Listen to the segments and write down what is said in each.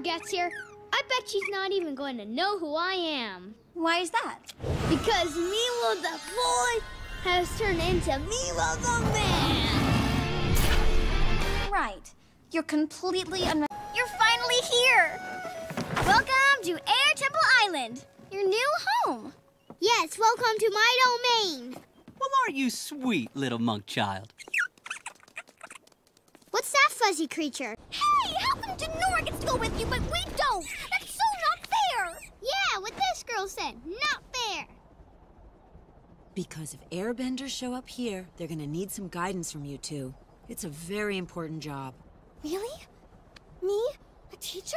Korra gets here, I bet she's not even going to know who I am. Why is that? Because Meelo the boy has turned into Meelo the man. Right. You're completely un- You're finally here! Welcome to Air Temple Island, your new home. Yes, welcome to my domain. Well, aren't you sweet, little monk child? What's that fuzzy creature? Hey, how come Jinora gets to go with you, but we don't? That's so not fair! Yeah, what this girl said. Not fair. Because if airbenders show up here, they're gonna need some guidance from you two. It's a very important job. Really? Me? A teacher?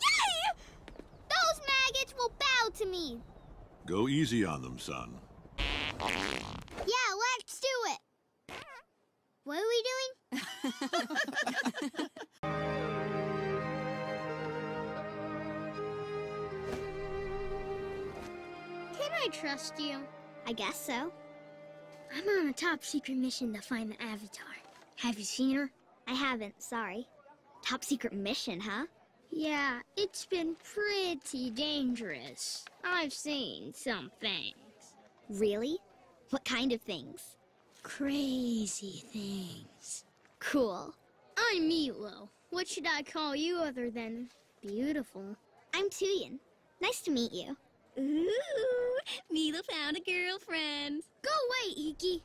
Yay! Those maggots will bow to me. Go easy on them, son. Yeah, let's do it. What are we doing? I trust you? I guess so. I'm on a top secret mission to find the Avatar. Have you seen her? I haven't, sorry. Top secret mission, huh? Yeah, it's been pretty dangerous. I've seen some things. Really? What kind of things? Crazy things. Cool. I'm Meelo. What should I call you other than beautiful? I'm Tuyin. Nice to meet you. Ooh, Meelo found a girlfriend. Go away, Ikki.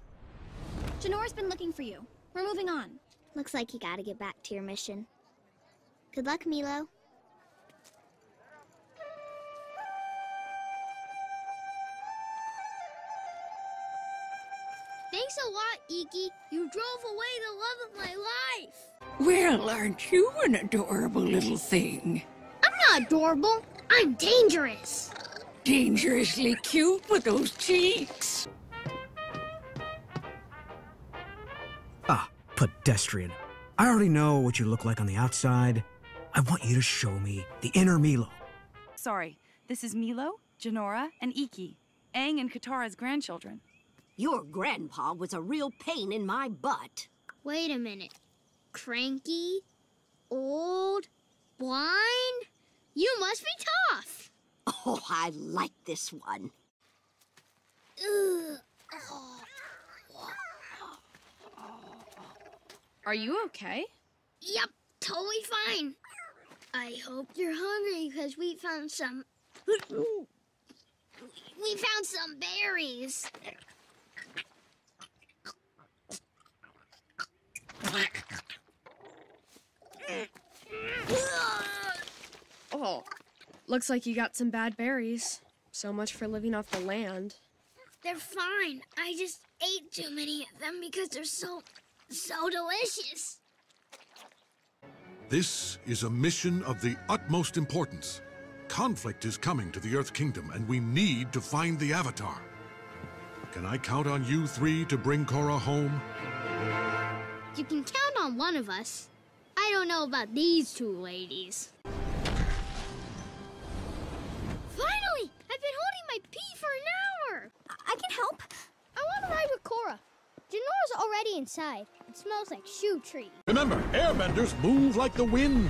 Jinora's been looking for you. We're moving on. Looks like you gotta get back to your mission. Good luck, Meelo. Thanks a lot, Ikki. You drove away the love of my life. Well, aren't you an adorable little thing? I'm not adorable. I'm dangerous. Dangerously cute with those cheeks. Ah, pedestrian. I already know what you look like on the outside. I want you to show me the inner Meelo. Sorry, this is Meelo, Jinora, and Ikki, Aang and Katara's grandchildren. Your grandpa was a real pain in my butt. Wait a minute. Cranky? Old? Blind? You must be tough. Oh, I like this one. Are you okay? Yep, totally fine. I hope you're hungry because we found some. We found some berries. Oh, looks like you got some bad berries. So much for living off the land. They're fine. I just ate too many of them because they're so, so delicious. This is a mission of the utmost importance. Conflict is coming to the Earth Kingdom, and we need to find the Avatar. Can I count on you three to bring Korra home? You can count on one of us. I don't know about these two ladies. help? I want to ride with Korra. Jinora's already inside. It smells like shoe tree. Remember, airbenders move like the wind.